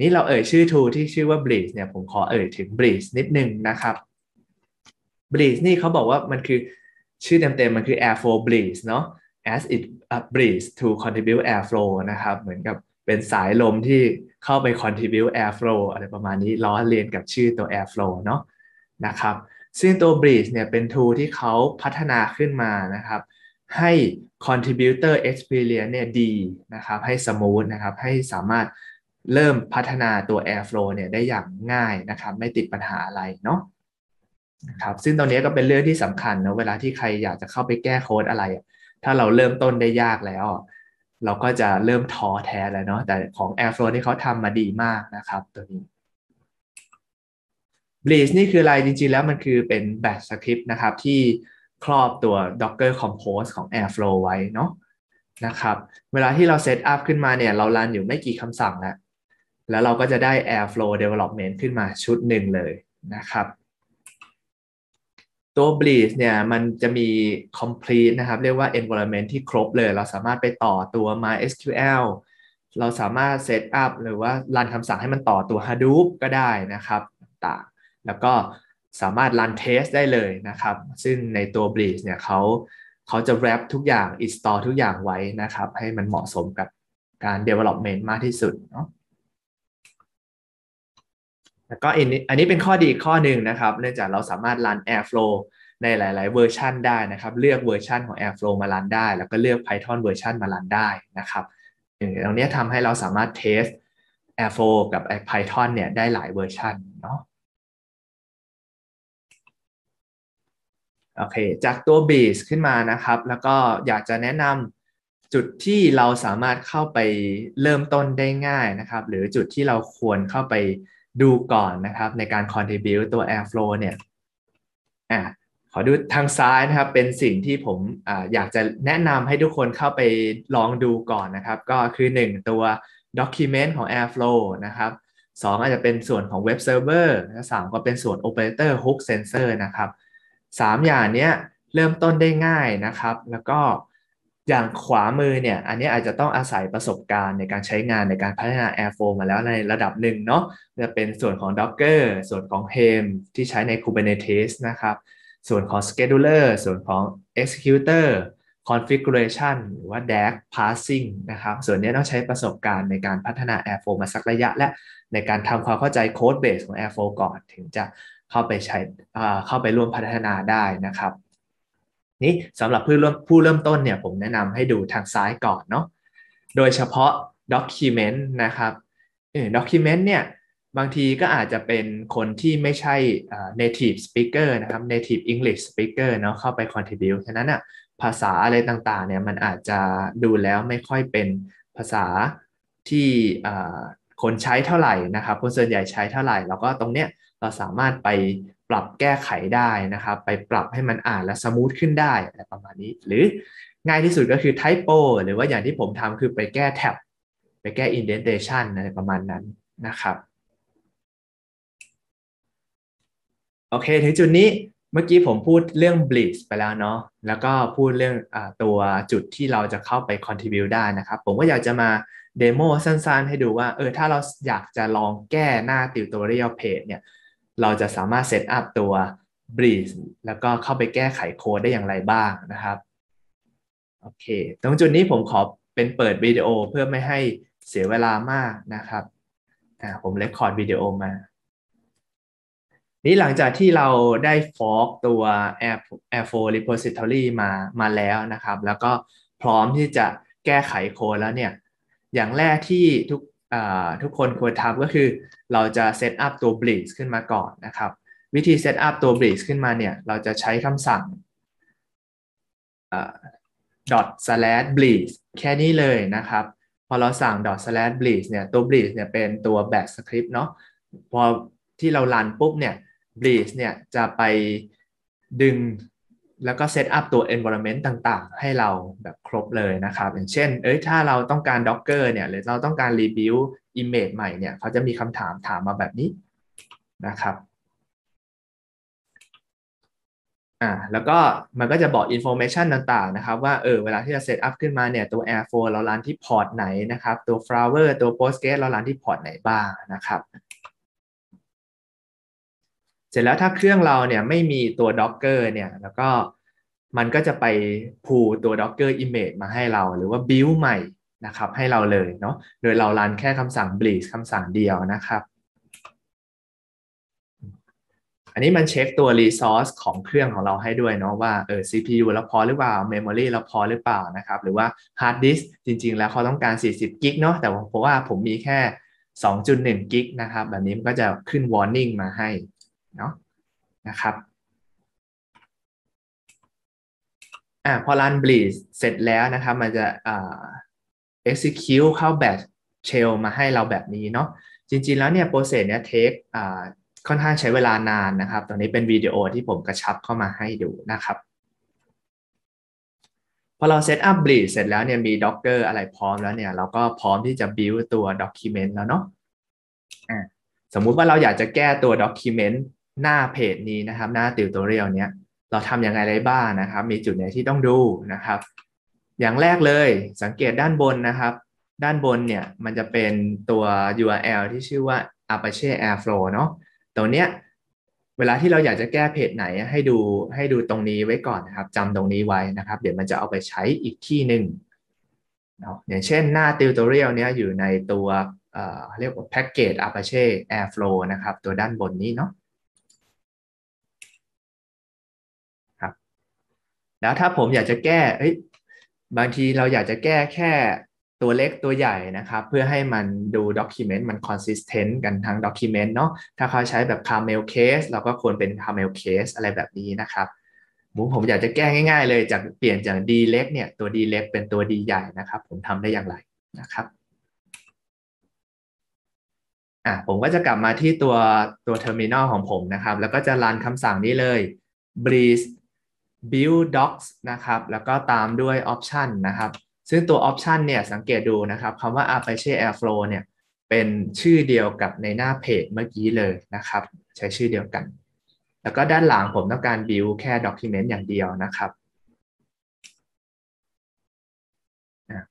นี่เราเอ่ยชื่อ tool ที่ชื่อว่า Breeze เนี่ยผมขอเอ่ยถึง Breeze นิดนึงนะครับ breeze นี่เขาบอกว่ามันคือชื่อเต็มๆมันคือ airflow breeze เนาะ as it breeze to contribute airflow นะครับ เหมือนกับเป็นสายลมที่ เข้าไป contribute airflow อะไรประมาณนี้ล้อเลียนกับชื่อตัว airflow เนาะนะครับซึ่งตัว breeze เนี่ยเป็น tool ที่เขาพัฒนาขึ้นมานะครับ ให้ contributor experience เนี่ยดีนะครับให้ smooth นะครับให้สามารถเริ่มพัฒนาตัว airflow เนี่ยได้อย่างง่ายนะครับ ไม่ติดปัญหาอะไรเนาะนะครับซึ่งตรงนี้ก็เป็นเรื่องที่สำคัญนะเวลาที่ใครอยากจะเข้าไปแก้โค้ดอะไร ถ้าเราเริ่มต้นได้ยากแล้ว เราก็จะเริ่มท้อแท้แล้วเนาะแต่ของ airflow ที่เขาทำมาดีมากนะครับตัวนี้ Breeze นี่คืออะไรจริงๆ แล้วมันคือเป็น batch script นะครับ ที่ครอบตัว Docker Compose ของ Airflow ไว้เนาะนะครับ เวลาที่เราเซตอัพขึ้นมาเนี่ย เรารันอยู่ไม่กี่คำสั่งแล้วแล้วเราก็จะได้ Airflow Development ขึ้นมาชุดหนึ่งเลยนะครับ ตัว Breeze เนี่ยมันจะมี complete นะครับเรียกว่า environment ที่ครบเลย เราสามารถไปต่อตัว MySQL เราสามารถเซตอัพหรือว่ารันคำสั่งให้มันต่อตัว Hadoop ก็ได้นะครับต่างแล้วก็สามารถ run test ได้เลยนะครับ ซึ่งในตัว Breeze เนี่ยเขาเขาจะ wrap ทุกอย่าง install ทุกอย่างไว้นะครับ ให้มันเหมาะสมกับการ development มากที่สุดเนาะ แล้วก็อันนี้เป็นข้อดีข้อหนึ่งนะครับ เนื่องจากเราสามารถรัน Airflow ในหลาย ๆ เวอร์ชันได้นะครับ เลือกเวอร์ชันของ Airflow มา run ได้ แล้วก็เลือก Python version มา run ได้นะครับตรงนี้ทำให้เราสามารถ test Airflow กับ Python เนี่ยได้หลายเวอร์ชันเนาะโอเค จากตัว base ขึ้นมานะครับ แล้วก็อยากจะแนะนำจุดที่เราสามารถเข้าไปเริ่มต้นได้ง่ายนะครับ หรือจุดที่เราควรเข้าไป ดูก่อนนะครับในการ contribute ตัว airflow เนี่ยอะขอดูทางซ้ายนะครับเป็นสิ่งที่ผมออยากจะแนะนำให้ทุกคนเข้าไปลองดูก่อนนะครับ ก็คือ 1 ตัว document ของ airflow นะครับ2อาจจะเป็นส่วนของ web server และ3ก็เป็นส่วน operator hook sensor นะครับสามอย่างเนี้ยเริ่มต้นได้ง่ายนะครับ แล้วก็ อย่างขวามือเนี่ยอันนี้อาจจะต้องอาศัยประสบการณ์ในการใช้งานในการพัฒนา Airflow มาแล้วในระดับหนึ่งเนาะจะเป็นส่วนของ Docker ส่วนของ Helm ที่ใช้ใน Kubernetes นะครับ ส่วนของ Scheduler ส่วนของ Executor configuration หรือว่า DAG parsing นะครับ ส่วนนี้ต้องใช้ประสบการณ์ในการพัฒนา Airflow มาสักระยะ และในการทำความเข้าใจ code base ของ Airflow ก่อน ถึงจะเข้าไปใช้เข้าไปร่วมพัฒนาได้นะครับ นี่สำหรับผู้เริ่มผู้เริ่มต้นเนี่ยผมแนะนำให้ดูทางซ้ายก่อนเนาะโดยเฉพาะ document นะครับ document เนี่ยบางทีก็อาจจะเป็นคนที่ไม่ใช่ native speaker นะครับ native English speaker เนาะเข้าไป contribute ฉะนั้นอะภาษาอะไรต่างๆเนี่ยมันอาจจะดูแล้วไม่ค่อยเป็นภาษาที่คนใช้เท่าไหร่นะครับคนส่วนใหญ่ใช้เท่าไหร่ แล้วก็ตรงเนี้ยเราสามารถไป ปรับแก้ไขได้นะครับ ไปปรับให้มันอ่านและสมูทขึ้นได้อะไรประมาณนี้ หรือง่ายที่สุดก็คือ typo หรือว่าอย่างที่ผมทำคือไปแก้แท็บไปแก้ indentation อะไรประมาณนั้นนะครับโอเค ถึงจุดนี้เมื่อกี้ผมพูดเรื่อง Breeze ไปแล้วเนาะแล้วก็พูดเรื่องอตัวจุดที่เราจะเข้าไป contribute ได้นะครับ ผมก็อยากจะมา demo สั้นๆ ให้ดูว่าเออถ้าเราอยากจะลองแก้หน้า tutorial page เนี่ย เราจะสามารถ setup ตัว Breeze แล้วก็เข้าไปแก้ไขโค้ดได้อย่างไรบ้างนะครับโอเค ตรงจุดนี้ผมขอเป็นเปิดวิดีโอเพื่อไม่ให้เสียเวลามากนะครับผม record วิดีโอมา นี้หลังจากที่เราได้ fork ตัว Air- Airflow repository มามาแล้วนะครับ แล้วก็พร้อมที่จะแก้ไขโค้ดแล้วเนี่ย อย่างแรกที่ทุก ทุกคนควรทำก็คือเราจะ setup ตัว Breeze ขึ้นมาก่อนนะครับ วิธี setup ตัว Breeze ขึ้นมาเนี่ย เราจะใช้คำสั่ง dot slash breeze แค่นี้เลยนะครับ พอเราสั่ง dot slash breeze เนี่ยตัว breeze เนี่ยเป็นตัว batch script เนาะพอที่เรารันปุ๊บเนี่ย breeze เนี่ยจะไปดึง แล้วก็เซตอัพตัว environment ต่างๆ ให้เราแบบครบเลยนะครับ อย่างเช่น เอ้ย ถ้าเราต้องการ Docker เนี่ย หรือเราต้องการ rebuild image ใหม่เนี่ย เขาจะมีคำถามถามมาแบบนี้นะครับ อ่า แล้วก็มันก็จะบอก information ต่างๆ นะครับ ว่า เออ เวลาที่จะ setup ขึ้นมาเนี่ย ตัว Airflow เรา run ที่ port ไหนนะครับ ตัว Flower ตัว Postgres เรา run ที่ port ไหนบ้างนะครับ เสร็จแล้วถ้าเครื่องเราเนี่ยไม่มีตัว Docker เนี่ยแล้วก็มันก็จะไป pull ตัว Docker image มาให้เรา หรือว่า build ใหม่นะครับให้เราเลยเนาะโดยเรา run แค่คำสั่ง breeze คำสั่งเดียวนะครับ อันนี้มันเช็คตัว resource ของเครื่องของเราให้ด้วยเนาะว่าเออ CPU เราพอหรือเปล่า memory เราพอหรือเปล่านะครับ หรือว่า hard disk จริง ๆ แล้วเขาต้องการ 40 กิกเนาะแต่เพราะว่าผมมีแค่ 2.1 กิกนะครับ แบบนี้มันก็จะขึ้น warning มาให้ เนาะนะครับอ่าพอรัน bleed เสร็จแล้วนะครับ มันจะอ่า execute เข้า batch shell มาให้เราแบบนี้เนาะจริงๆแล้วเนี่ย process เนี่ย take อ่าค่อนข้างใช้เวลานานนะครับ ตอนนี้เป็นวิดีโอที่ผมกระชับเข้ามาให้ดูนะครับ พอเราเซตอัพ bleed เสร็จแล้วเนี่ยมี docker อะไรพร้อมแล้วเนี่ยเราก็พร้อมที่จะ build ตัว document แล้วเนาะะสมมุติว่าเราอยากจะแก้ตัว document หน้าเพจนี้นะครับ หน้า tutorial เนี้ยเราทำยังไงได้บ้างนะครับ มีจุดไหนที่ต้องดูนะครับ อย่างแรกเลยสังเกตด้านบนนะครับ ด้านบนเนี่ยมันจะเป็นตัว URL ที่ชื่อว่า Apache Airflow เนาะตรงเนี้ยเวลาที่เราอยากจะแก้เพจไหนให้ดูให้ดูตรงนี้ไว้ก่อนนะครับจำตรงนี้ไว้นะครับ เดี๋ยวมันจะเอาไปใช้อีกที่หนึ่งเนาะอย่างเช่นหน้า tutorial เนี้ยอยู่ในตัวเอ่อเรียกว่า package Apache Airflow นะครับ ตัวด้านบนนี้เนาะ แล้วถ้าผมอยากจะแก้เอ้ยบางทีเราอยากจะแก้แค่ตัวเล็กตัวใหญ่นะครับ เพื่อให้มันดู document มัน consistent กันทั้ง document เนาะถ้าเขาใช้แบบ Camel Case เราก็ควรเป็น Camel Case อะไรแบบนี้นะครับผมอยากจะแก้ง่าย ๆ เลยจากเปลี่ยนจาก D เล็กเนี่ยตัว D เล็กเป็นตัว D ใหญ่นะครับ ผมทำได้อย่างไรนะครับอะผมก็จะกลับมาที่ตัวตัว terminal ของผมนะครับ แล้วก็จะ run คำสั่งนี้เลย breeze build docs นะครับ แล้วก็ตามด้วย option นะครับ ซึ่งตัว option เนี่ยสังเกตดูนะครับคำว่า Apache Airflow เนี่ยเป็นชื่อเดียวกับในหน้าเพจเมื่อกี้เลยนะครับ ใช้ชื่อเดียวกัน แล้วก็ด้านหลังผมต้องการ build แค่ document อย่างเดียวนะครับ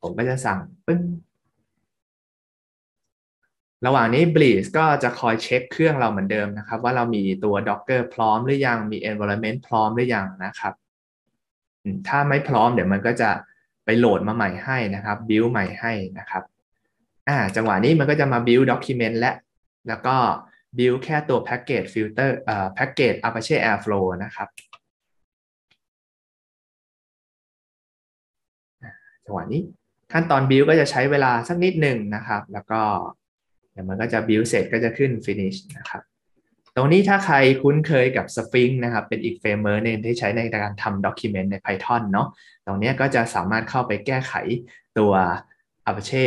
ผมก็จะสั่งปึ้ง ระหว่างนี้ Breeze ก็จะคอยเช็คเครื่องเราเหมือนเดิมนะครับ ว่าเรามีตัว Docker พร้อมหรือยังมี environment พร้อมหรือยังนะครับ ถ้าไม่พร้อมเดี๋ยวมันก็จะไปโหลดมาใหม่ให้นะครับ build ใหม่ให้นะครับอ่าจังหวะนี้มันก็จะมา build document และ แล้วก็ build แค่ตัว package filter เอ่อ package Apache Airflow นะครับจังหวะนี้ขั้นตอน build ก็จะใช้เวลาสักนิดหนึ่งนะครับ แล้วก็ ดี๋ยวมันก็จะ build เสร็จก็จะขึ้น finish นะครับ ตรงนี้ถ้าใครคุ้นเคยกับ Sphinx นะครับ เป็นอีก framework นึงที่ใช้ในการทำ Document ใน Python เนาะ ตรงนี้ก็จะสามารถเข้าไปแก้ไขตัว Apache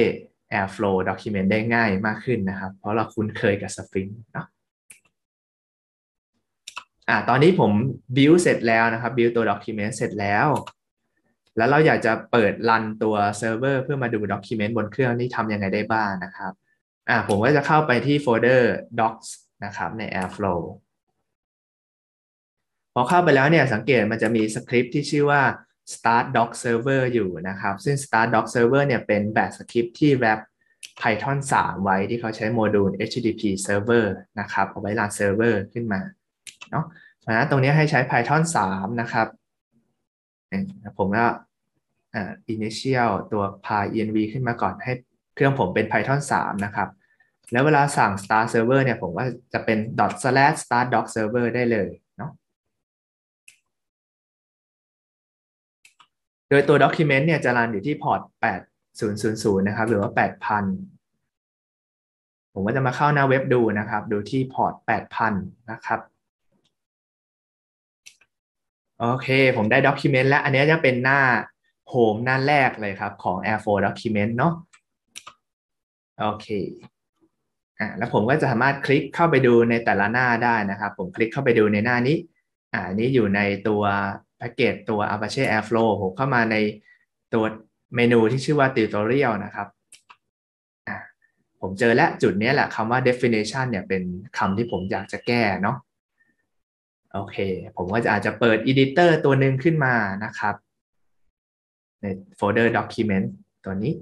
Airflow Document ได้ง่ายมากขึ้นนะครับ เพราะเราคุ้นเคยกับ Sphinx เนาะอ่าตอนนี้ผม build เสร็จแล้วนะครับ build ตัว document เสร็จแล้ว แล้วเราอยากจะเปิด run ตัวเซิร์ฟเวอร์เพื่อมาดู document บนเครื่องนี่ทำยังไงได้บ้างนะครับ อ่าผมก็จะเข้าไปที่โฟลเดอร์ docs นะครับใน Airflow พอเข้าไปแล้วเนี่ยสังเกตมันจะมีสคริปต์ที่ชื่อว่า start doc server อยู่นะครับ ซึ่ง start doc server เนี่ยเป็นแบบสคริปต์ที่ wrap Python 3 ไว้ที่เขาใช้โมดูล HTTP server นะครับ เอาไว้รันเซิร์ฟเวอร์ขึ้นมาเนาะเพราะฉะนั้นตรงนี้ให้ใช้ Python 3 นะครับ ผมก็ initial ตัว py-env ขึ้นมาก่อนให้ เครื่องผมเป็น Python 3 นะครับ แล้วเวลาสั่ง start server เนี่ยผมก็จะเป็น dot slash start doc server ได้เลยเนาะโดยตัว document เนี่ยจะรันอยู่ที่พอร์ต 8000 นะครับ หรือว่า 8,000 ผมก็จะมาเข้าหน้าเว็บดูนะครับ ดูที่พอร์ต 8,000 นะครับโอเค ผมได้ document แล้ว อันนี้จะเป็นหน้า home หน้าแรกเลยครับ ของ Airflow document เนาะ โอเคอ่าแล้วผมก็จะสามารถคลิกเข้าไปดูในแต่ละหน้าได้นะครับ ผมคลิกเข้าไปดูในหน้านี้อ่านี้อยู่ในตัวแพ็กเกจตัว Apache Airflow ผมเข้ามาในตัวเมนูที่ชื่อว่า Tutorial นะครับอ่าผมเจอแล้วจุดนี้แหละคำว่า definition เนี่ยเป็นคำที่ผมอยากจะแก้เนาะโอเค ผมก็จะอาจจะเปิด editor ตัวหนึ่งขึ้นมานะครับ ในโฟลเดอร์ document ตัวนี้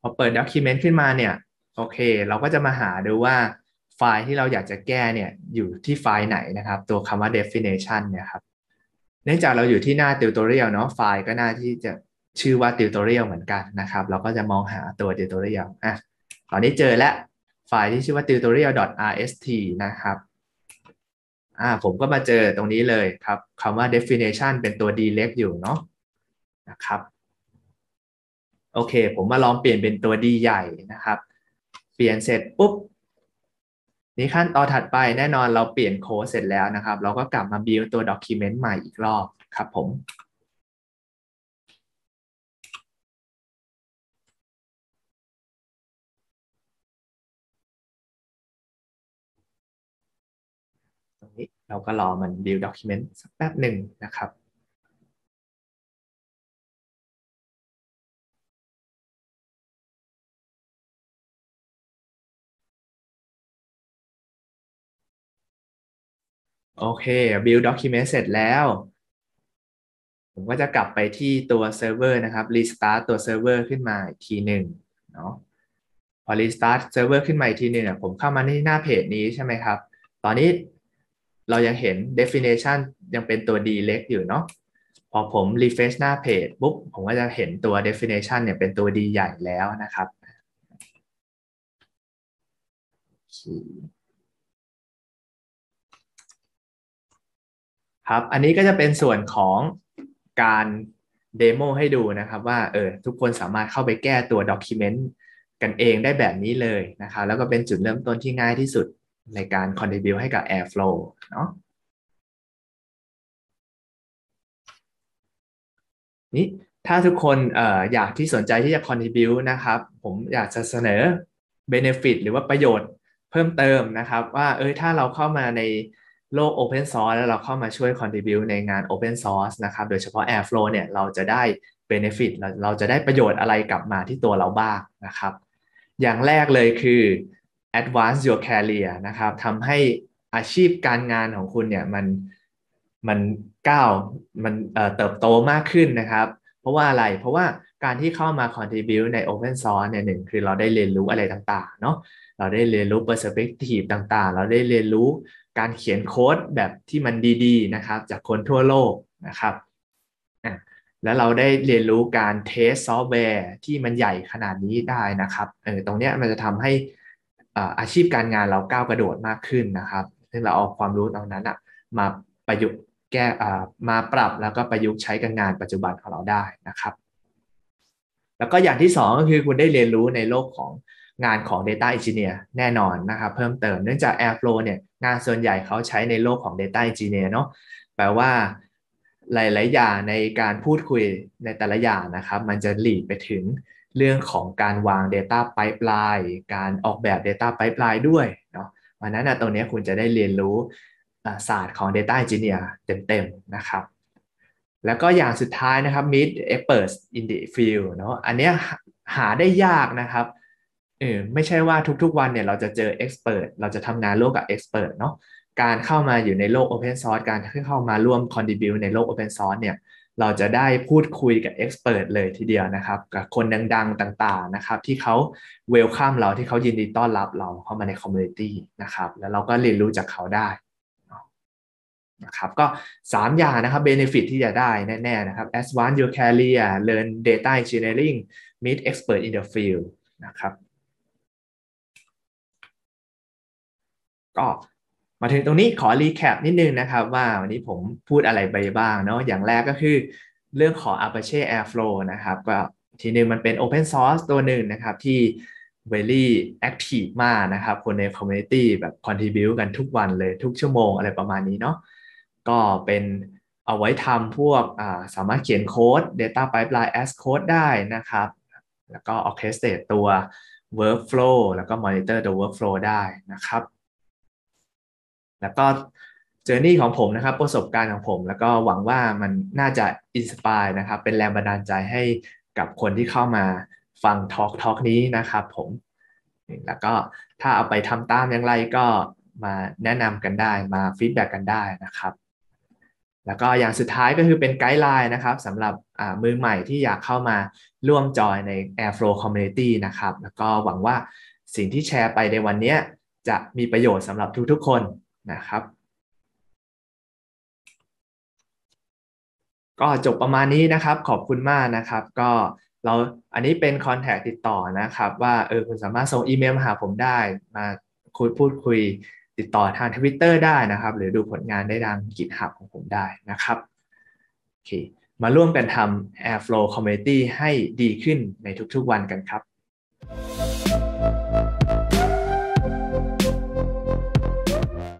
พอเปิด document ขึ้นมาเนี่ยโอเค เราก็จะมาหาดูว่าไฟล์ที่เราอยากจะแก้เนี่ยอยู่ที่ไฟล์ไหนนะครับ ตัวคำว่า definition เนี่ยครับเนื่องจากเราอยู่ที่หน้า tutorial เนาะไฟล์ก็หน่าที่จะชื่อว่า tutorial เหมือนกันนะครับ เราก็จะมองหาตัว tutorial อะตอนนี้เจอแล้วไฟล์ที่ชื่อว่า tutorial.rst นะครับอ่าผมก็มาเจอตรงนี้เลยครับคำว่า definition เป็นตัว d เล็กอยู่เนาะนะครับ โอเค ผมมาลองเปลี่ยนเป็นตัว d ใหญ่นะครับ เปลี่ยนเสร็จปุ๊บนี่ขั้นตอนถัดไปแน่นอนเราเปลี่ยนโค้ดเสร็จแล้วนะครับ เราก็กลับมา build ตัว document ใหม่อีกรอบครับผมตรงนี้เราก็รอมัน build document สักแป๊บหนึ่งนะครับ โอเค build document เสร็จแล้ว ผมก็จะกลับไปที่ตัวเซิร์ฟเวอร์นะครับ restart ตัวเซิร์ฟเวอร์ขึ้นมาอีกทีหนึ่งเนาะพอ restart เซิร์ฟเวอร์ขึ้นมาอีกทีหนึ่งผมเข้ามาที่หน้าเพจนี้ใช่ไหมครับ ตอนนี้เรายังเห็น definition ยังเป็นตัว d เล็กอยู่เนาะพอผม refresh หน้าเพจปุ๊บ ผมก็จะเห็นตัว definition เนี่ยเป็นตัว d ใหญ่แล้วนะครับ ครับ อันนี้ก็จะเป็นส่วนของการเดโมให้ดูนะครับว่าเออทุกคนสามารถเข้าไปแก้ตัวด็อกิเมนต์กันเองได้แบบนี้เลยนะครับแล้วก็เป็นจุดเริ่มต้นที่ง่ายที่สุดในการ contribu ให้กับ Airflow เนาะนี่ถ้าทุกคนเอ่ออยากที่สนใจที่จะ contribu นะครับ ผมอยากจะเสนอ benefit หรือว่าประโยชน์เพิ่มเติมนะครับ ว่าเออถ้าเราเข้ามาใน โลก Open Source แล้วเราเข้ามาช่วย contribute ในงาน Open Source นะครับ โดยเฉพาะ Airflow เนี่ยเราจะได้ benefit เราเราจะได้ประโยชน์อะไรกลับมาที่ตัวเราบ้างนะครับ อย่างแรกเลยคือ advance your career นะครับทำให้อาชีพการงานของคุณเนี่ยมันมันก้าวมันเติบโตมากขึ้นนะครับ เพราะว่าอะไรเพราะว่าการที่เข้ามา contribute ใน open source เนี่ยหนึ่งคือเราได้เรียนรู้อะไรต่างๆเนาะเราได้เรียนรู้ perspective ต่างๆ เราได้เรียนรู้ การเขียนโค้ดแบบที่มันดีๆนะครับจากคนทั่วโลกนะครับแล้วเราได้เรียนรู้การ test ซอฟต์แวร์ที่มันใหญ่ขนาดนี้ได้นะครับเออตรงนี้มันจะทำให้อาชีพการงานเราก้าวกระโดดมากขึ้นนะครับ ซึ่งเราเอาความรู้ตรงนั้นอะมาประยุกต์แก้มาปรับแล้วก็ประยุกต์ใช้กับงานปัจจุบันของเราได้นะครับ แล้วก็อย่างที่ 2 ก็คือคุณได้เรียนรู้ในโลกของ งานของ Data Engineer แน่นอนนะครับเพิ่มเติมเนื่องจาก Airflow เนี่ยงานส่วนใหญ่เขาใช้ในโลกของ Data Engineer เนาะแปลว่าหลาย ๆ อย่างในการพูดคุยในแต่ละอย่างนะครับ มันจะหลีดไปถึงเรื่องของการวาง Data Pipeline การออกแบบ Data Pipeline ด้วยเนาะวันนั้นนะตรงนี้คุณจะได้เรียนรู้ศาสตร์ของ Data Engineer เต็ม ๆ นะครับ แล้วก็อย่างสุดท้ายนะครับ Meet Experts in the Field เนาะอันนี้หาได้ยากนะครับ เออไม่ใช่ว่าทุกๆ วันเนี่ยเราจะเจอ Expert เราจะทำงานร่วมกับ Expert เนาะการเข้ามาอยู่ในโลก Open Source การเข้ามาร่วม Contribute ในโลก Open Source เนี่ยเราจะได้พูดคุยกับ Expert เลยทีเดียวนะครับ กับคนดังๆต่างๆนะครับ ที่เขา welcome เราที่เขายินดีต้อนรับเราเข้ามาใน community นะครับ แล้วเราก็เรียนรู้จากเขาได้นะครับก็ 3 อย่างนะครับ benefit ที่จะได้แน่ๆนะครับ advance your career learn data engineering meet expert in the field นะครับ ก็มาถึงตรงนี้ขอรีแคปนิดนึงนะครับ ว่าวันนี้ผมพูดอะไรไปบ้างเนาะอย่างแรกก็คือเรื่องของ Apache Airflow นะครับ ก็ทีนึงมันเป็น Open Source ตัวหนึ่งนะครับที่ very active มากนะครับ คนใน community แบบ contribute กันทุกวันเลยทุกชั่วโมงอะไรประมาณนี้เนาะก็เป็นเอาไว้ทำพวกสามารถเขียนโค้ด data pipeline as code ได้นะครับ แล้วก็ orchestrate ตัว workflow แล้วก็ monitor ตัว workflow ได้นะครับ แล้วก็ journey ของผมนะครับประสบการณ์ของผม แล้วก็หวังว่ามันน่าจะ inspire นะครับเป็นแรงบันดาลใจให้กับคนที่เข้ามาฟัง talk talk นี้นะครับผมแล้วก็ถ้าเอาไปทำตามอย่างไรก็มาแนะนำกันได้มา feedback กันได้นะครับแล้วก็อย่างสุดท้ายก็คือเป็น guideline นะครับสำหรับมือใหม่ที่อยากเข้ามาร่วมจอยใน Airflow Community นะครับ แล้วก็หวังว่าสิ่งที่แชร์ไปในวันนี้จะมีประโยชน์สำหรับทุกๆคน นะครับ ก็จบประมาณนี้นะครับ ขอบคุณมากนะครับ ก็เราอันนี้เป็น contact ติดต่อนะครับ ว่าเออคุณสามารถส่งอีเมลมาหาผมได้มาคุยพูดคุยติดต่อทางทวิตเตอร์ได้นะครับ หรือดูผลงานได้ทาง GitHub ของผมได้นะครับโอเคมาร่วมกันทำ Airflow Community ให้ดีขึ้นในทุกๆวันกันครับ